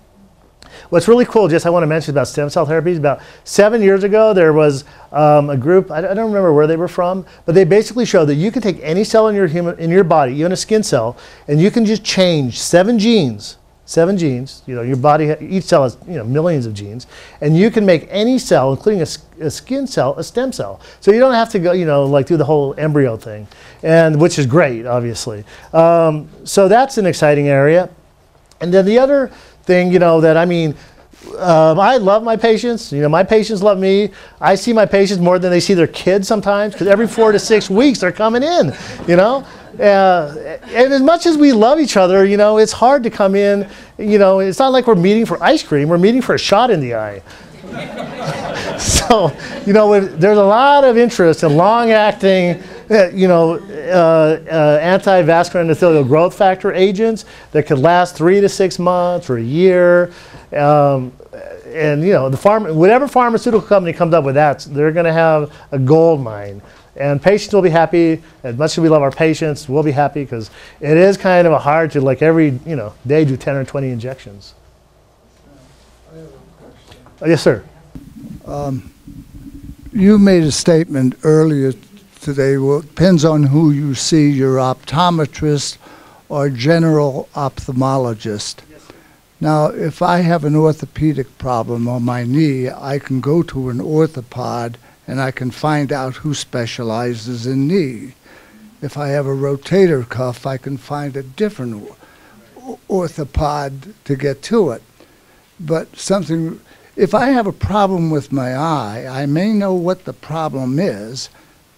What's really cool, just I want to mention about stem cell therapies, about seven years ago, there was um, a group, I, I don't remember where they were from, but they basically showed that you can take any cell in your, human, in your body, even a skin cell, and you can just change seven genes, seven genes, you know, your body, each cell has, you know, millions of genes, and you can make any cell, including a skin cell, a stem cell. So you don't have to go, you know, like do the whole embryo thing, and which is great, obviously. Um, so that's an exciting area. And then the other thing, you know, that I mean, um, I love my patients. You know, my patients love me. I see my patients more than they see their kids sometimes because every four to six weeks they're coming in. You know, uh, and as much as we love each other, you know, it's hard to come in. You know, it's not like we're meeting for ice cream. We're meeting for a shot in the eye. *laughs* so, you know, there's a lot of interest in long-acting, uh, you know, uh, uh, anti-vascular endothelial growth factor agents that could last three to six months or a year. Um, and you know, the farm, whatever pharmaceutical company comes up with that, they're going to have a gold mine. And patients will be happy. As much as we love our patients, we'll be happy because it is kind of a hard to like every you know day do 10 or 20 injections. Oh, yes, sir. You made a statement earlier today, well, it depends on who you see, your optometrist or general ophthalmologist. Now, if I have an orthopedic problem on my knee, I can go to an orthopod and I can find out who specializes in knee. If I have a rotator cuff, I can find a different orthopod to get to it. But something, if I have a problem with my eye, I may know what the problem is,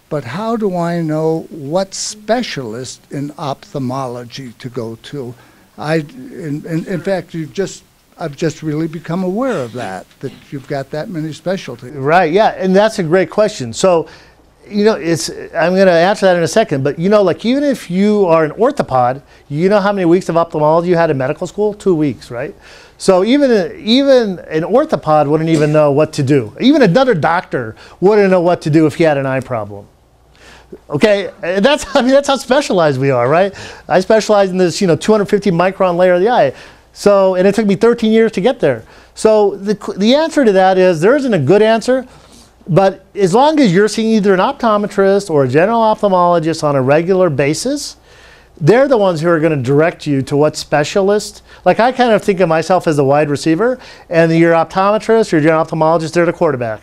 but how do I know what specialist in ophthalmology to go to? I, in, in, in fact, you've just, I've just really become aware of that, that you've got that many specialties. Right, yeah, and that's a great question. So, you know, it's I'm going to answer that in a second, but you know, like even if you are an orthopod, you know how many weeks of ophthalmology you had in medical school? Two weeks, right? So even even an orthopod wouldn't even know what to do. Even another doctor wouldn't know what to do if he had an eye problem. Okay, eh, that's *laughs* I mean that's how specialized we are, right? I specialize in this, you know, 250 micron layer of the eye. So, and it took me 13 years to get there. So the the answer to that is there isn't a good answer, but as long as you're seeing either an optometrist or a general ophthalmologist on a regular basis, they're the ones who are going to direct you to what specialist. Like I kind of think of myself as the wide receiver, and your optometrist, or your general ophthalmologist, they're the quarterback.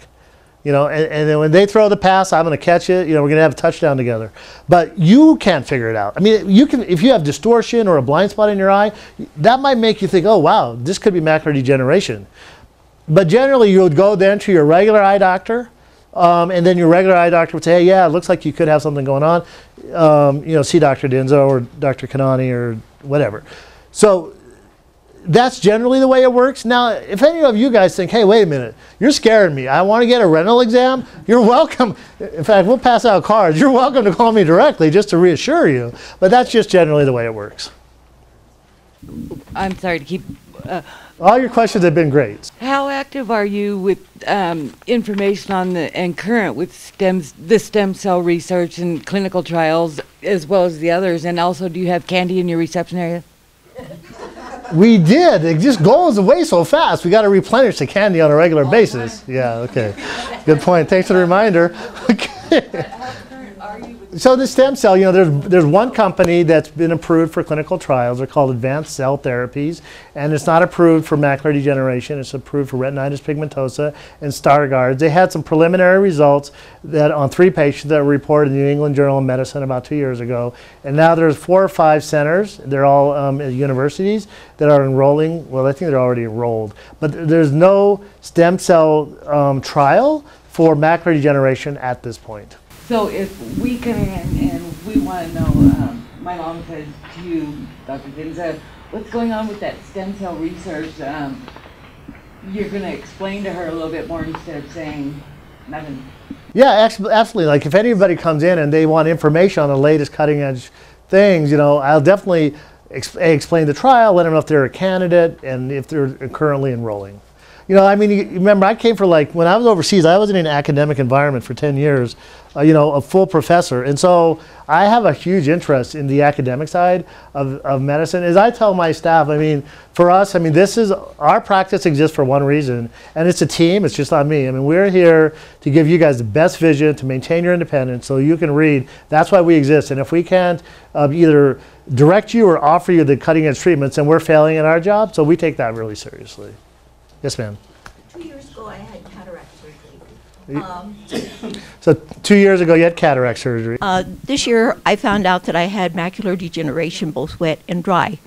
You know, and, and then when they throw the pass, I'm going to catch it. You know, we're going to have a touchdown together. But you can't figure it out. I mean, you can if you have distortion or a blind spot in your eye, that might make you think, oh wow, this could be macular degeneration. But generally, you would go then to your regular eye doctor, um, and then your regular eye doctor would say, hey, yeah, it looks like you could have something going on. Um, you know, see Dr. Denzo or Dr. Kanani or whatever. So that's generally the way it works. Now, if any of you guys think, hey, wait a minute, you're scaring me. I want to get a retinal exam. You're welcome. In fact, we'll pass out cards. You're welcome to call me directly just to reassure you. But that's just generally the way it works. I'm sorry to keep. Uh, All your questions have been great. how active are you with um, information on the and current with stems the stem cell research and clinical trials as well as the others? And also, do you have candy in your reception area? *laughs* We did. It just goes away so fast. We got to replenish the candy on a regular oh, basis. Yeah, okay. Good point. Thanks for the reminder. *laughs* So the stem cell, you know, there's there's one company that's been approved for clinical trials. They're called Advanced Cell Therapies, and it's not approved for macular degeneration. It's approved for retinitis pigmentosa and Stargardt's. They had some preliminary results that on three patients that were reported in the New England Journal of Medicine about two years ago. And now there's four or five centers. They're all um, universities that are enrolling. Well, I think they're already enrolled, but th- there's no stem cell um, trial for macular degeneration at this point. So if we come in and we want to know, um, my mom said to you, Dr. Dhindsa, what's going on with that stem cell research? Um, you're going to explain to her a little bit more instead of saying nothing. Yeah, absolutely. Like if anybody comes in and they want information on the latest cutting edge things, you know, I'll definitely ex- explain the trial, let them know if they're a candidate and if they're currently enrolling. You know, I mean, remember I came for like when I was overseas, I was in an academic environment for 10 years, uh, you know, a full professor. And so I have a huge interest in the academic side of, of medicine. As I tell my staff, I mean, for us, I mean, this is our practice exists for one reason, and it's a team, it's just not me. I mean, we're here to give you guys the best vision, to maintain your independence so you can read. That's why we exist. And if we can't uh, either direct you or offer you the cutting edge treatments, then we're failing at our job. So we take that really seriously. Yes, ma'am. Two years ago, I had cataract surgery. Um, So two years ago, you had cataract surgery. uh, This year, I found out that I had macular degeneration, both wet and dry.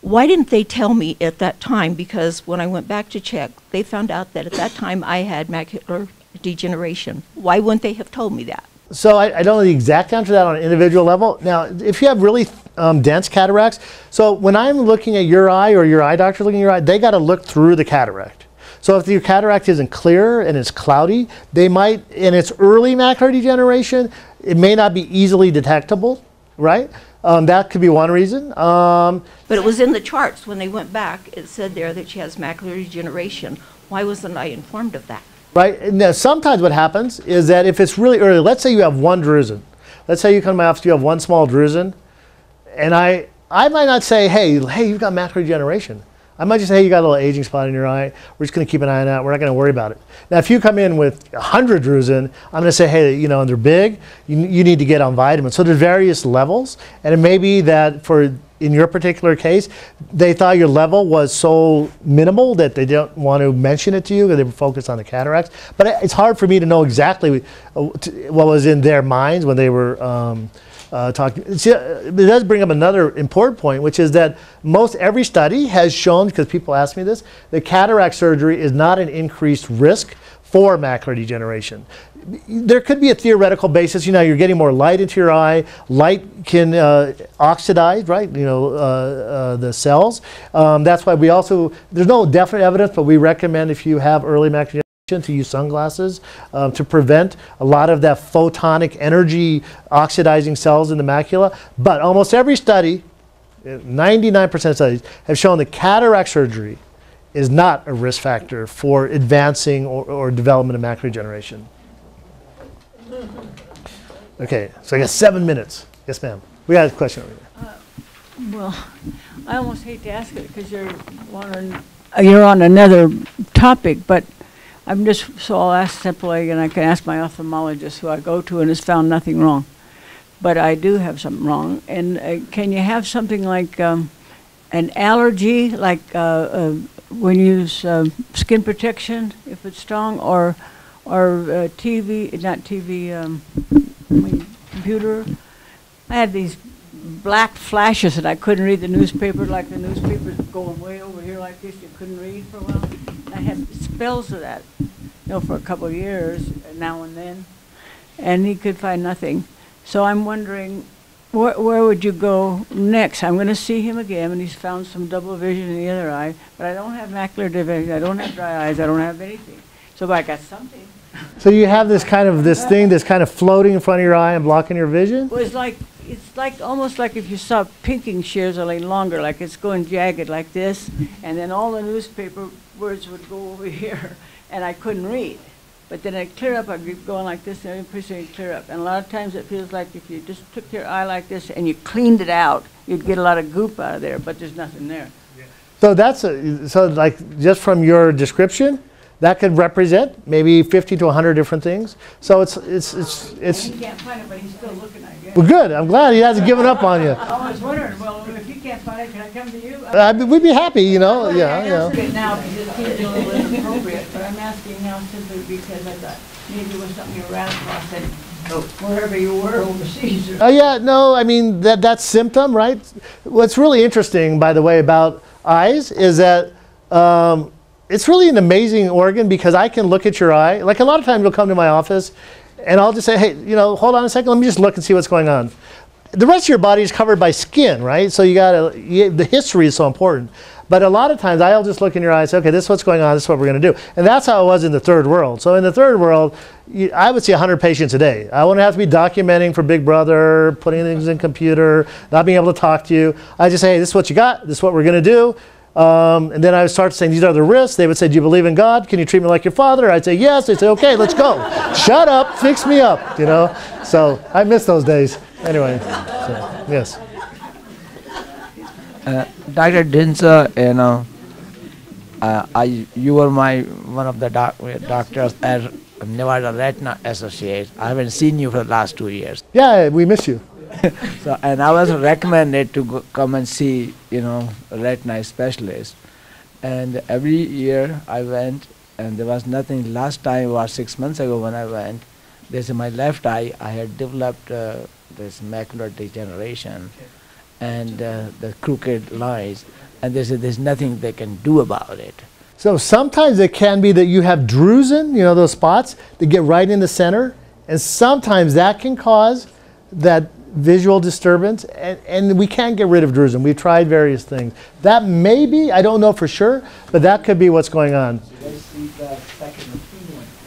Why didn't they tell me at that time? Because when I went back to check, they found out that at that time I had macular degeneration. Why wouldn't they have told me that? So I, I don't know the exact answer to that on an individual level. Now, if you have really um, dense cataracts, so when I'm looking at your eye or your eye doctor looking at your eye, they got to look through the cataract. So if your cataract isn't clear and it's cloudy, they might, in it's early macular degeneration, it may not be easily detectable, right? Um, that could be one reason. Um, But it was in the charts when they went back, it said there that she has macular degeneration. Why wasn't I informed of that? Right? Now, sometimes what happens is that if it's really early, let's say you have one drusen. Let's say you come to my office, you have one small drusen, and I, I might not say, hey, hey, you've got macular degeneration. I might just say, hey, you got a little aging spot in your eye. We're just going to keep an eye on that. We're not going to worry about it. Now, if you come in with 100 drusen, I'm going to say, hey, you know, and they're big, you, you need to get on vitamins. So there's various levels, and it may be that for in your particular case, they thought your level was so minimal that they didn't want to mention it to you because they were focused on the cataracts. But it's hard for me to know exactly uh, what was in their minds when they were um, uh, talking. See, uh, It does bring up another important point, which is that most every study has shown, because people ask me this, that cataract surgery is not an increased risk for macular degeneration there could be a theoretical basis. You know, you're getting more light into your eye. Light can uh, oxidize, right? You know, uh, uh, the cells. Um, that's why we also there's no definite evidence, but we recommend if you have early macular degeneration to use sunglasses um, to prevent a lot of that photonic energy oxidizing cells in the macula. But almost every study, 99% of studies, have shown that cataract surgery is not a risk factor for advancing or, or development of macular degeneration. Okay, so I got seven minutes. Yes, ma'am. We got a question over here. Well, I almost hate to ask it because you're you're on another topic, but I'm just, so I'll ask simply, and I can ask my ophthalmologist who I go to and has found nothing wrong. But I do have something wrong. And uh, can you have something like um, an allergy, like uh, uh, when you use uh, skin protection, if it's strong, or or uh, TV, not TV, um, computer. I had these black flashes and I couldn't read the newspaper like the newspaper's going way over here like this. You couldn't read for a while. I had spells of that, you know, for a couple of years, now and then. And he could find nothing. So I'm wondering, where, where would you go next? I'm going to see him again, and he's found some double vision in the other eye, but I don't have macular division. I don't have dry eyes. I don't have anything. So I got something. So you have this kind of this thing that's kind of floating in front of your eye and blocking your vision. Well, it's like it's like almost like if you saw pinking shears a longer, like it's going jagged like this, and then all the newspaper words would go over *laughs* here, and I couldn't read. But then it clear up, I'd keep going like this, and pretty soon it'd clear up. And a lot of times it feels like if you just took your eye like this and you cleaned it out, you'd get a lot of goop out of there, but there's nothing there. Yeah. So that's a, so like just from your description, that could represent maybe 50 to 100 different things. So it's it's it's it's. He can't find it, but he's still looking, I guess. Well, good. I'm glad he hasn't given up on you. *laughs* I was wondering, well, if you can't find it, can I come to you? Uh, we'd be happy, you know. Yeah, I yeah. answered it now because it seems a little inappropriate, but I'm asking now simply because I thought maybe it was something you ran across and wherever you were overseas. or- Uh, yeah, no, I mean that that's symptom, right? What's really interesting, by the way, about eyes is that um, it's really an amazing organ because I can look at your eye. Like a lot of times, you'll come to my office, and I'll just say, "Hey, you know, hold on a second. Let me just look and see what's going on." The rest of your body is covered by skin, right? So you got to the history is so important. But a lot of times, I'll just look in your eyes, say, okay, this is what's going on, this is what we're going to do. And that's how it was in the third world. So in the third world, you, I would see 100 patients a day. I wouldn't have to be documenting for Big Brother, putting things in computer, not being able to talk to you. I just say, hey, this is what you got, this is what we're going to do. Um, and then I would start saying, these are the risks. They would say, do you believe in God? Can you treat me like your father? I'd say, yes. They'd say, okay, let's go. *laughs* Shut up, fix me up, you know? So I miss those days. Anyway, so, yes. Uh, Dr. Dhindsa, you know, uh, I, you were my one of the doc, doctors at Nevada Retina Associate. I haven't seen you for the last two years. Yeah, we miss you. *laughs* so, and I was recommended to go, come and see, you know, retina specialist. And every year I went, and there was nothing. Last time was six months ago when I went. This in my left eye, I had developed uh, this macular degeneration and uh, the crooked lines, and they said there's nothing they can do about it. So sometimes it can be that you have drusen, you know, those spots that get right in the center, and sometimes that can cause that visual disturbance, and, and we can't get rid of drusen. We've tried various things. That may be, I don't know for sure, but that could be what's going on.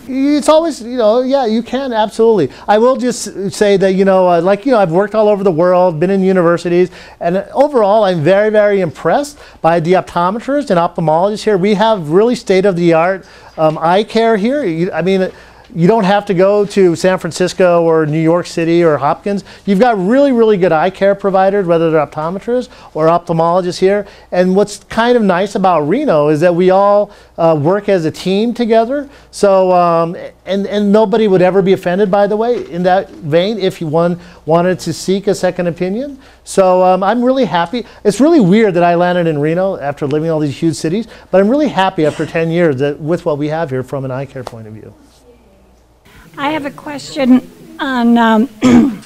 It's always, you know, yeah, you can absolutely. I will just say that, you know, uh, like, you know, I've worked all over the world, been in universities, and overall, I'm very, very impressed by the optometrists and ophthalmologists here. We have really state of the art um, eye care here. I mean, You don't have to go to San Francisco or New York City or Hopkins. You've got really, really good eye care providers, whether they're optometrists or ophthalmologists here. And what's kind of nice about Reno is that we all uh, work as a team together. So, um, and, and nobody would ever be offended, by the way, in that vein, if one wanted to seek a second opinion. So um, I'm really happy. It's really weird that I landed in Reno after living in all these huge cities, but I'm really happy after 10 years that with what we have here from an eye care point of view. I have a question on, um, *clears throat*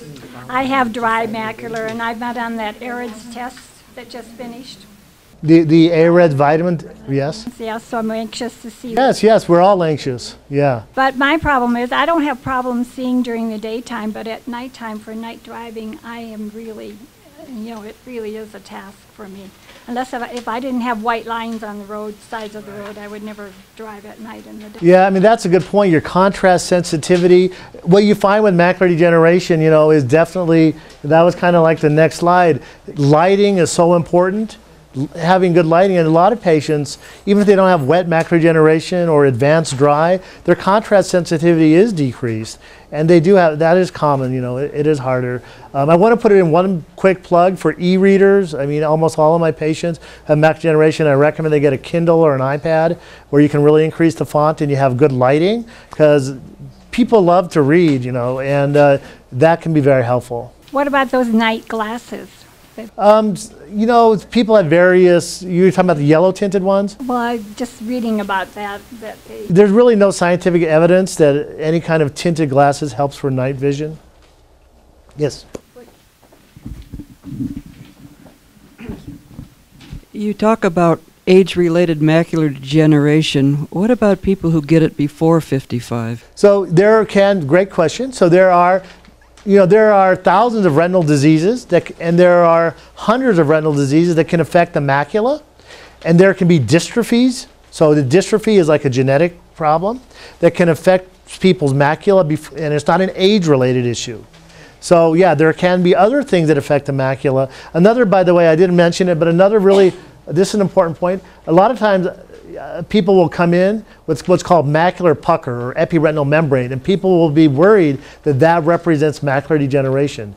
I have dry macular and I've not on that AREDS test that just finished. The, the ARED vitamin, yes? Yeah, so I'm anxious to see. Yes, yes, we're all anxious. Yeah. But my problem is I don't have problems seeing during the daytime, but at nighttime for night driving, I am really, you know, it really is a task for me. Unless if I, if I didn't have white lines on the road, sides of the road, I would never drive at night in the day. Yeah, I mean, that's a good point. Your contrast sensitivity. What you find with macular degeneration, you know, is definitely, that was kind of like the next slide. Lighting is so important. Having good lighting, and a lot of patients, even if they don't have wet macular degeneration or advanced dry, their contrast sensitivity is decreased. And they do have, that is common, you know, it, it is harder. Um, I want to put it in one quick plug for e-readers. I mean, almost all of my patients have macular degeneration. I recommend they get a Kindle or an iPad where you can really increase the font and you have good lighting because people love to read, you know, and uh, that can be very helpful. What about those night glasses? Um, you know, people have various, you're talking about the yellow tinted ones? Well, I'm just reading about that, that they, There's really no scientific evidence that any kind of tinted glasses helps for night vision. Yes. You talk about age-related macular degeneration. What about people who get it before 55? So there can, great question. So there are, you know, there are thousands of retinal diseases that, and there are hundreds of retinal diseases that can affect the macula. And there can be dystrophies. So the dystrophy is like a genetic problem that can affect people's macula, and it's not an age-related issue. So yeah, there can be other things that affect the macula. Another, by the way, I didn't mention it, but another really, this is an important point. A lot of times, uh, people will come in with what's called macular pucker or epiretinal membrane, and people will be worried that that represents macular degeneration.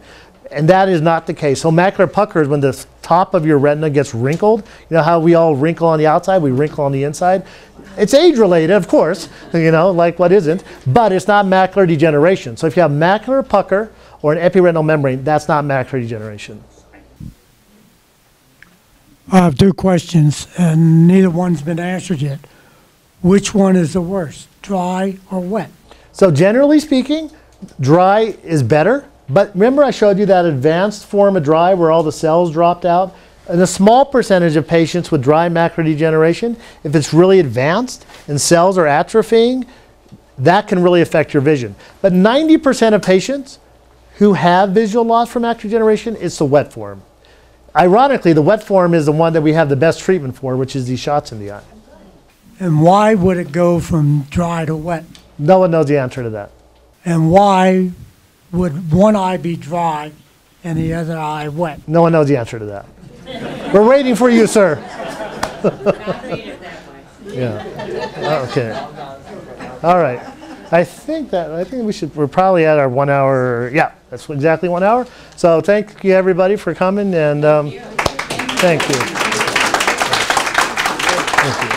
And that is not the case. So macular pucker is when the top of your retina gets wrinkled. You know how we all wrinkle on the outside, we wrinkle on the inside. It's age related, of course, *laughs* you know, like what isn't, but it's not macular degeneration. So if you have macular pucker or an epiretinal membrane, that's not macular degeneration. I have two questions, and neither one's been answered yet. Which one is the worst, dry or wet? So generally speaking, dry is better. But remember I showed you that advanced form of dry where all the cells dropped out? In a small percentage of patients with dry macular degeneration, if it's really advanced and cells are atrophying, that can really affect your vision. But 90% of patients who have visual loss from macular degeneration, it's the wet form. Ironically, the wet form is the one that we have the best treatment for, which is these shots in the eye. And why would it go from dry to wet? No one knows the answer to that. And why would one eye be dry and the other eye wet? No one knows the answer to that. We're waiting for you, sir. *laughs* yeah. Okay. All right. I think that I think we should. We're probably at our one hour. Yeah, that's exactly one hour. So thank you everybody for coming and um, thank you. Thank you.